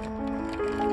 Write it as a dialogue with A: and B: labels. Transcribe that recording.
A: Música